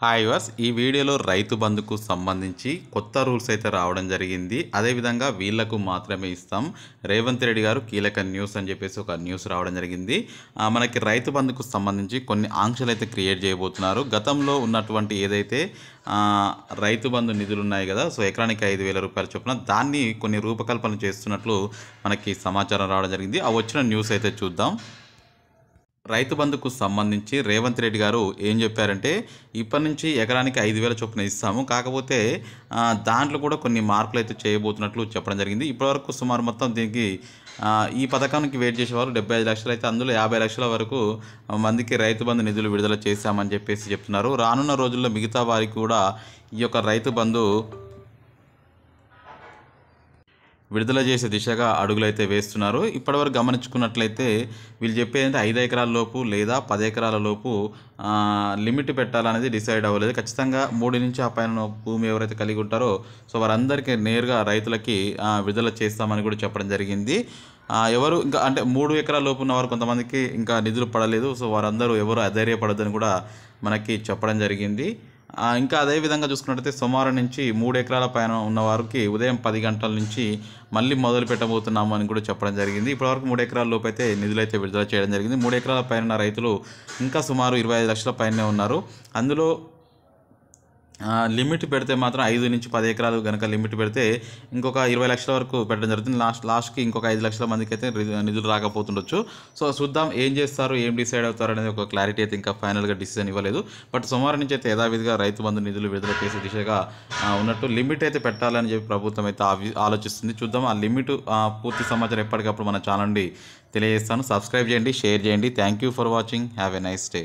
Hi verse ఈ వీడియోలో రైతు బంధుకు సంబంధించి కొత్త రూల్స్ అయితే రావడం జరిగింది. అదేవిధంగా వీళ్ళకు మాత్రమే ఇస్తాం. రేవంత్ రెడ్డి గారు కీలక న్యూస్ అని చెప్పేసి ఒక న్యూస్ రావడం జరిగింది. మనకి రైతు బంధుకు సంబంధించి కొన్ని ఆంక్షలు అయితే క్రియేట్ చేయబోతున్నారు. గతంలో ఉన్నటువంటి ఏదైతే రైతు బంధు నిధులు ఉన్నాయి కదా సో ఎకరానికి ఐదు వేల రూపాయలు చొప్పున దాన్ని కొన్ని రూపకల్పన చేస్తున్నట్లు మనకి సమాచారం రావడం జరిగింది. ఆ వచ్చిన న్యూస్ అయితే చూద్దాం. రైతు బంధుకు సంబంధించి రేవంత్ రెడ్డి గారు ఏం చెప్పారంటే ఇప్పటి నుంచి ఎకరానికి ఐదు వేల చొప్పున ఇస్తాము కాకపోతే దాంట్లో కూడా కొన్ని మార్పులు అయితే చేయబోతున్నట్లు చెప్పడం జరిగింది. ఇప్పటివరకు సుమారు మొత్తం దీనికి ఈ పథకానికి వెయిట్ చేసేవారు డెబ్బై ఐదు లక్షలు అయితే అందులో యాభై లక్షల వరకు మందికి రైతు బంధు నిధులు విడుదల చేశామని చెప్పేసి చెప్తున్నారు. రానున్న రోజుల్లో మిగతా వారికి కూడా ఈ యొక్క రైతు బంధు విడుదల చేసే దిశగా అడుగులైతే వేస్తున్నారు. ఇప్పటివరకు గమనించుకున్నట్లయితే వీళ్ళు చెప్పేది ఐదు ఎకరాల లోపు లేదా పది ఎకరాల లోపు లిమిట్ పెట్టాలనేది డిసైడ్ అవ్వలేదు. ఖచ్చితంగా మూడు నుంచి ఆ పైన భూమి ఎవరైతే కలిగి ఉంటారో సో వారందరికీ నేరుగా రైతులకి విడుదల చేస్తామని కూడా చెప్పడం జరిగింది. ఎవరు ఇంకా అంటే మూడు ఎకరాల లోపు ఉన్నవారు కొంతమందికి ఇంకా నిధులు పడలేదు. సో వారందరూ ఎవరు అధైర్యపడద్దని కూడా మనకి చెప్పడం జరిగింది. ఇంకా అదే విధంగా చూసుకున్నట్టయితే సోమవారం నుంచి మూడు ఎకరాల పైన ఉన్న వారికి ఉదయం పది గంటల నుంచి మళ్ళీ మొదలు పెట్టబోతున్నాము అని కూడా చెప్పడం జరిగింది. ఇప్పటివరకు మూడు ఎకరాల లోపు అయితే నిధులు అయితే విడుదల చేయడం జరిగింది. మూడు ఎకరాల పైన రైతులు ఇంకా సుమారు ఇరవై ఐదు లక్షల పైనే ఉన్నారు. అందులో లిమిట్ పెడితే మాత్రం ఐదు నుంచి పది ఎకరాలు కనుక లిమిట్ పెడితే ఇంకొక ఇరవై లక్షల వరకు పెట్టడం జరుగుతుంది. లాస్ట్ లాస్ట్కి ఇంకొక ఐదు లక్షల మందికి అయితే నిధులు రాకపోతుండొచ్చు. సో చూద్దాం ఏం చేస్తారు ఏం డిసైడ్ అవుతారు అనేది ఒక క్లారిటీ అయితే ఇంకా ఫైనల్గా డిసిజన్ ఇవ్వలేదు. బట్ సోమవారం నుంచి అయితే యథావిధిగా రైతు బంధు నిధులు విడుదల చేసే దిశగా ఉన్నట్టు లిమిట్ అయితే పెట్టాలని చెప్పి ప్రభుత్వం అయితే ఆలోచిస్తుంది. చూద్దాం ఆ లిమిట్ ఆ, పూర్తి సమాచారం ఎప్పటికప్పుడు మన ఛానల్ నుండి తెలియజేస్తాను. సబ్స్క్రైబ్ చేయండి షేర్ చేయండి. Thank you for watching have a nice day